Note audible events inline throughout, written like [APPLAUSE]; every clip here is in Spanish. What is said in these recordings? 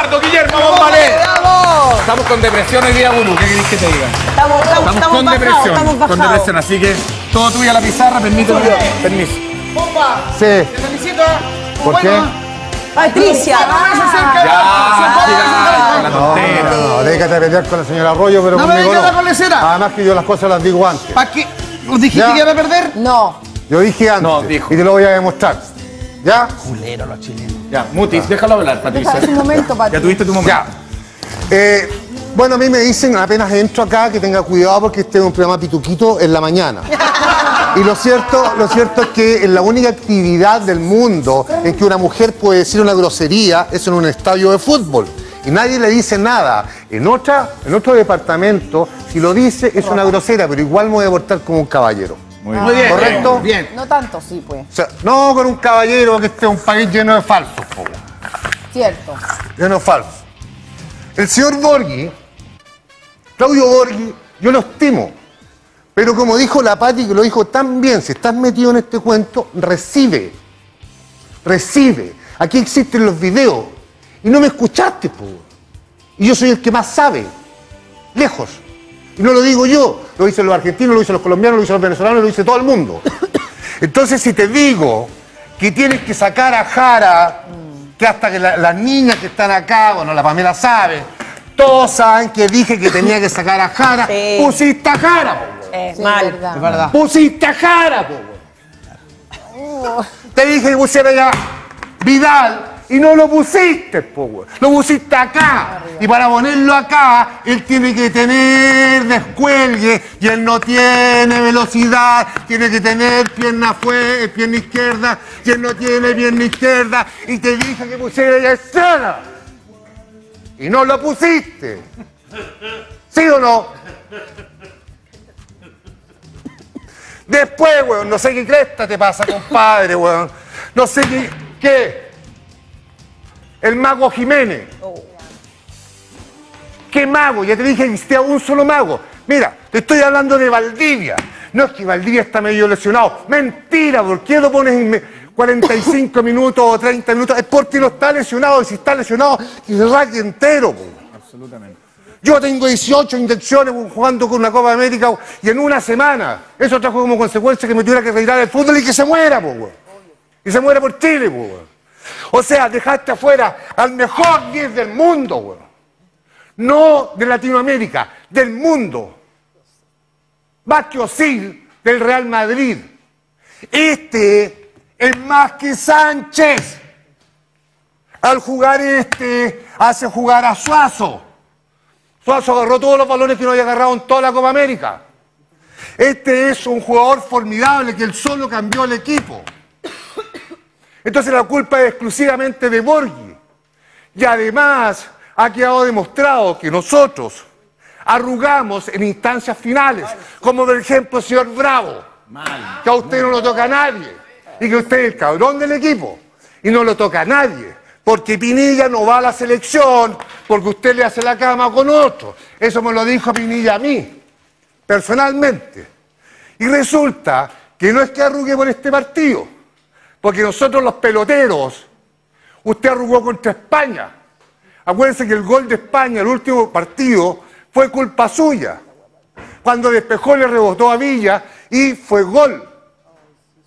Eduardo Guillermo Bombalé. Estamos con depresión hoy día, Bulu. ¿Qué querés que te diga? Estamos, estamos, Estamos estamos con bajados, depresión. estamos Con depresión, así que todo tuyo a la pizarra, permíteme. Permiso. Sí. ¿Por qué? Patricia. Ya, la No, no, no, déjate de pelear con la señora Arroyo, pero No me conmigo digas no. la colecera. Además que yo las cosas las digo antes. ¿Para qué? ¿Os dijiste Ya. que iban a perder? No. Yo dije antes. No, dijo. Y te lo voy a demostrar. ¿Ya? Ya, Mutis, déjalo hablar, Patricia. Deja su momento, Patricia. Ya tuviste tu momento. Ya. Eh, bueno, a mí me dicen apenas entro acá que tenga cuidado porque este es un programa pituquito en la mañana. [LAUGHS] Y lo cierto, lo cierto es que en la única actividad del mundo en que una mujer puede decir una grosería es en un estadio de fútbol. Y nadie le dice nada. En, otra, en otro departamento, si lo dice, es una grosera, pero igual me voy a portar como un caballero. Muy Muy bien. ¿Correcto? Bien. No tanto, sí, pues. O sea, no con un caballero que este es un país lleno de falsos. po. Cierto. lleno de falsos. El señor Borghi, Claudio Borghi, yo lo estimo. Pero como dijo la Pati, que lo dijo tan bien, si estás metido en este cuento, recibe. Recibe. Aquí existen los videos. Y no me escuchaste, po. Y yo soy el que más sabe. Lejos. Y no lo digo yo. Lo dicen los argentinos, lo dicen los colombianos, lo dicen los venezolanos, lo dice todo el mundo. [COUGHS] Entonces, si te digo que tienes que sacar a Jara, que hasta que la- las niñas que están acá, bueno, la Pamela sabe, todos saben que dije que tenía que sacar a Jara, Sí. pusiste a Jara, po. Eh, Sí, mal. verdad. Es verdad. Pusiste a Jara, po. Te dije que pusiera ya Vidal y no lo pusiste, po. weón. Lo pusiste acá. Y para ponerlo acá, él tiene que tener descuelgue y él no tiene velocidad, tiene que tener pierna fue, pierna izquierda y él no tiene pierna izquierda. Y te dije que pusiera ya escena. Y no lo pusiste. ¿Sí o no? Después, weón, no sé qué cresta te pasa, compadre, weón. No sé. ¿Qué? El mago Jiménez. ¿Qué mago? Ya te dije que existía un solo mago. Mira, te estoy hablando de Valdivia. No es que Valdivia está medio lesionado. Mentira, ¿por qué lo pones en me- 45 minutos o 30 minutos? Es porque no está lesionado. Y si está lesionado, raque entero, po. Absolutamente. Yo tengo 18 inyecciones jugando con una Copa de América y en una semana. Eso trajo como consecuencia que me tuviera que retirar del fútbol y que se muera, po. Y se muera por Chile, po. O sea, dejaste afuera al mejor 10 del mundo, weón. No de Latinoamérica, del mundo. Vázquez Osil del Real Madrid. Este es más que Sánchez. Al jugar este, hace jugar a Suazo. Suazo agarró todos los balones que no había agarrado en toda la Copa América. Este es un jugador formidable que él solo cambió el equipo. Entonces la culpa es exclusivamente de Borghi. Y además ha quedado demostrado que nosotros arrugamos en instancias finales, como por ejemplo el señor Bravo, que a usted no lo toca a nadie, y que usted es el cabrón del equipo, y no lo toca a nadie, porque Pinilla no va a la selección, porque usted le hace la cama con otro. Eso me lo dijo Pinilla a mí, personalmente. Y resulta que no es que arrugue por este partido, porque nosotros los peloteros, usted arrugó contra España. Acuérdense que el gol de España, el último partido, fue culpa suya. Cuando despejó le rebotó a Villa y fue gol.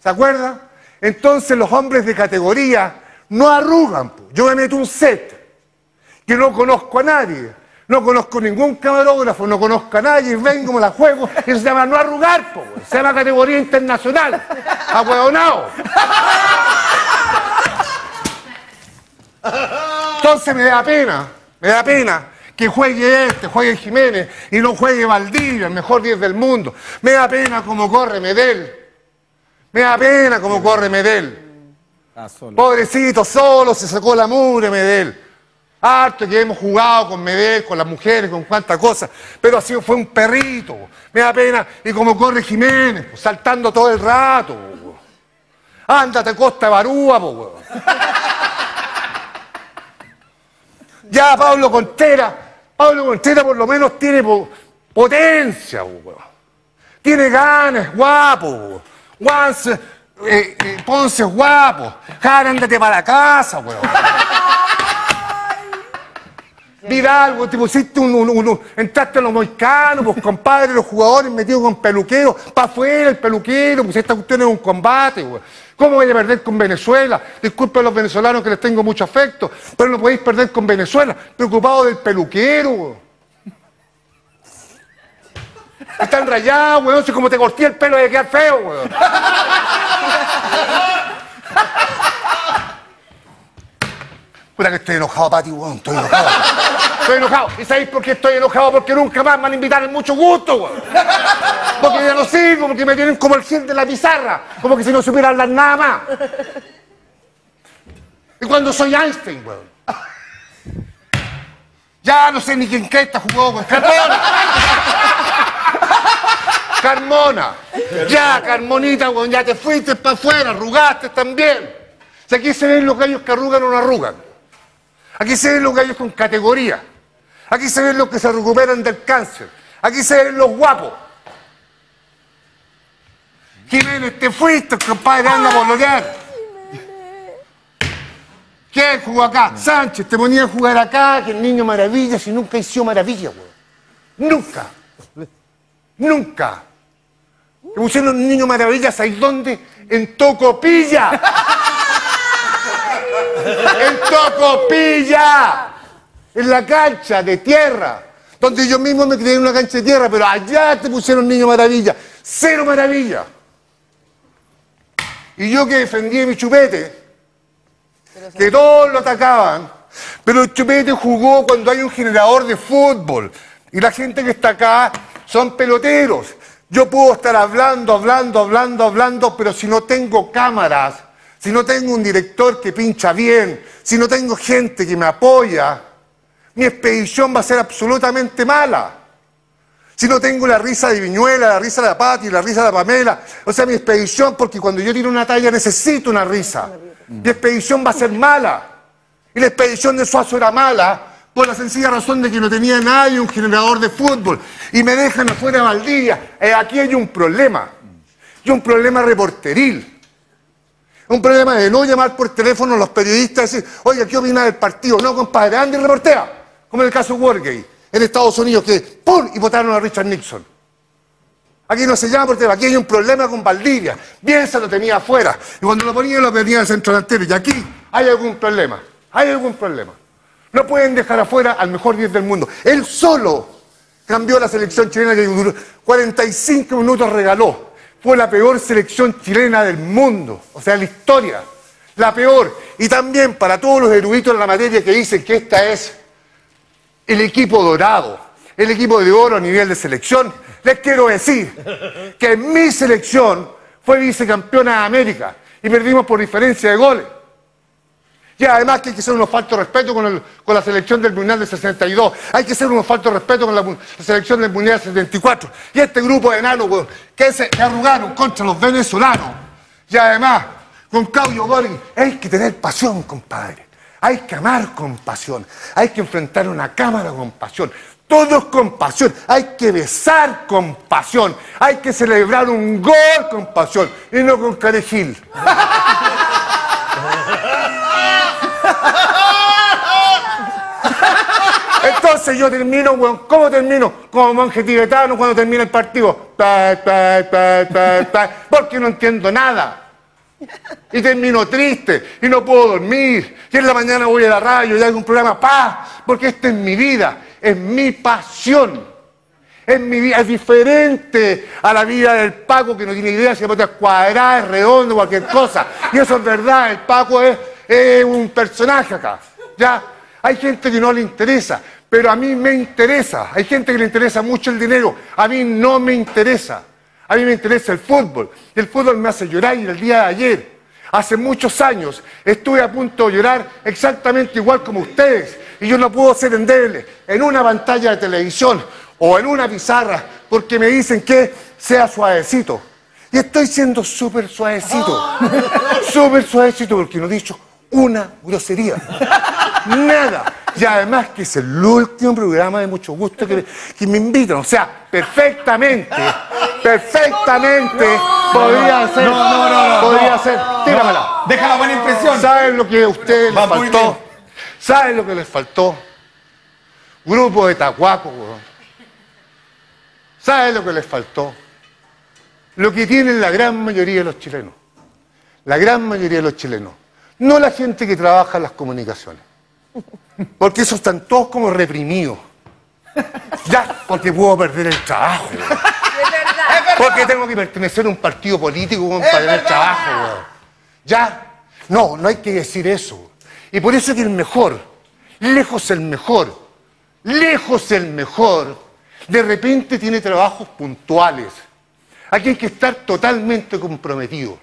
¿Se acuerdan? Entonces los hombres de categoría no arrugan. Yo me meto un set que no conozco a nadie. No conozco ningún camarógrafo, no conozco a nadie, vengo, me la juego. Eso se llama no arrugar, po, se llama categoría internacional. Ahueonao. Entonces me da pena, me da pena que juegue este, juegue Jiménez y no juegue Valdivia, el mejor 10 del mundo. Me da pena como corre Medel. Me da pena como corre Medel. Ah. Pobrecito, solo se sacó la mugre Medel. Harto que hemos jugado con Medel, con las mujeres, con cuantas cosas, pero así fue un perrito. Me da pena. Y como corre Jiménez, saltando todo el rato. po. Ándate Costa Barúa, po. [LAUGHS] Ya Pablo Contreras, Pablo Contreras por lo menos tiene po- potencia. Tiene ganas, guapo. po. Guans, eh, eh, Ponce guapo. Jara, ándate para la casa, weón. Vidal, vos te pusiste un, entraste a los moicanos, pues compadre, los jugadores metidos con peluquero, para afuera el peluquero, pues esta cuestión es un combate, güey. ¿Cómo voy a perder con Venezuela? Disculpen a los venezolanos que les tengo mucho afecto, pero no podéis perder con Venezuela, preocupado del peluquero, güey. Están rayados, weón, si como te corté el pelo que quedar feo, weón. Puta que estoy enojado, Pati, weón, estoy enojado. Estoy enojado. ¿Y sabéis por qué estoy enojado? Porque nunca más me van a invitar en mucho gusto, weón. Porque ya no sirvo, porque me tienen como el gil de la pizarra. Como que si no supiera hablar nada más. Y cuando soy Einstein, weón. Ya no sé ni quién cresta jugó, weón. Carmona. Carmona. Ya, Carmonita, weón, ya te fuiste para afuera, arrugaste también. Si aquí se ven los gallos que arrugan o no arrugan. Aquí se ven los gallos con categoría. Aquí se ven los que se recuperan del cáncer. Aquí se ven los guapos. Jiménez, te fuiste, compadre, anda a bolonear. ¿Quién jugó acá? Sánchez, te ponía a jugar acá, que el niño maravilla, si nunca hizo maravilla, weón. Nunca. Nunca. Te pusieron un niño maravilla, ¿sabes dónde? En Tocopilla. [LAUGHS] en Tocopilla. En la cancha de tierra. Donde yo mismo me crié en una cancha de tierra, pero allá te pusieron niño maravilla. Cero maravilla. Y yo que defendí mi chupete, que todos lo atacaban, pero el chupete jugó cuando hay un generador de fútbol. Y la gente que está acá son peloteros. Yo puedo estar hablando, hablando, hablando, hablando, pero si no tengo cámaras, si no tengo un director que pincha bien, si no tengo gente que me apoya, mi expedición va a ser absolutamente mala. Si no tengo la risa de Viñuela, la risa de la Pati, la risa de la Pamela, o sea, mi expedición, porque cuando yo tiro una talla necesito una risa. Mi expedición va a ser mala. Y la expedición de Suazo era mala por la sencilla razón de que no tenía nadie un generador de fútbol. Y me dejan afuera a Valdivia. Eh, aquí hay un problema. Y un problema reporteril. Un problema de no llamar por teléfono a los periodistas y decir, oye, ¿qué opina del partido? No, compadre, ande y reportea. Como en el caso Watergate, en Estados Unidos, que ¡pum! y votaron a Richard Nixon. Aquí no se llama por teléfono, aquí hay un problema con Valdivia. Bien se lo tenía afuera. Y cuando lo ponía, lo en el centro delantero. Y aquí hay algún problema. Hay algún problema. No pueden dejar afuera al mejor 10 del mundo. Él solo cambió la selección chilena que duró 45 minutos regaló. Fue la peor selección chilena del mundo. O sea, la historia. La peor. Y también para todos los eruditos en la materia que dicen que esta es el equipo dorado, el equipo de oro a nivel de selección, les quiero decir que mi selección fue vicecampeona de América y perdimos por diferencia de goles. Y además que hay que ser unos faltos de respeto con, el- con la selección del Mundial del 62. Hay que ser unos faltos de respeto con la, selección del Mundial del 74. Y este grupo de enanos que se arrugaron contra los venezolanos. Y además, con Claudio Goring, hay que tener pasión, compadre. Hay que amar con pasión. Hay que enfrentar una cámara con pasión. Todos con pasión. Hay que besar con pasión. Hay que celebrar un gol con pasión. Y no con carejil. [LAUGHS] Entonces yo termino, ¿cómo termino? Como monje tibetano cuando termina el partido. Pa, pa, pa, pa, pa, porque no entiendo nada. Y termino triste y no puedo dormir. Y en la mañana voy a la radio y hago un programa, pa, porque esta es mi vida, es mi pasión. Es mi vida, es diferente a la vida del Paco que no tiene idea si es cuadrada, es redondo, cualquier cosa. Y eso es verdad, el Paco es, es un personaje acá. ¿Ya? Hay gente que no le interesa, pero a mí me interesa. Hay gente que le interesa mucho el dinero, a mí no me interesa. A mí me interesa el fútbol. El fútbol me hace llorar y el día de ayer, hace muchos años, estuve a punto de llorar exactamente igual como ustedes. Y yo no puedo ser endeble en una pantalla de televisión o en una pizarra porque me dicen que sea suavecito. Y estoy siendo súper suavecito. [LAUGHS] Súper suavecito porque no he dicho una grosería. Nada. Y además que es el último programa de mucho gusto que, que me invitan. O sea, perfectamente, perfectamente podría ser. No, no, no, podría ser. Tíramela. Deja la buena impresión. ¿Saben lo que a ustedes les faltó? ¿Saben lo que les faltó? grupo de tacuacos, weón. ¿Sabe lo que les faltó? Lo que tienen la gran mayoría de los chilenos. La gran mayoría de los chilenos. No la gente que trabaja en las comunicaciones. Porque esos están todos como reprimidos. Ya, porque puedo perder el trabajo. weón. Porque tengo que pertenecer a un partido político weón, para tener trabajo. weón. Ya, no, no hay que decir eso. Y por eso es que el mejor, lejos el mejor, lejos el mejor, de repente tiene trabajos puntuales. Aquí hay que estar totalmente comprometido.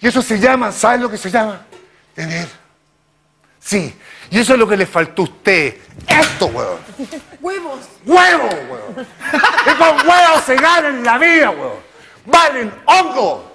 Y eso se llama, ¿sabe lo que se llama? Tener. Sí, y eso es lo que le faltó a usted. Esto, weón. Huevos. ¡Huevo, weón! Y con huevos se gana en la vida, weón. ¡Valen hongo!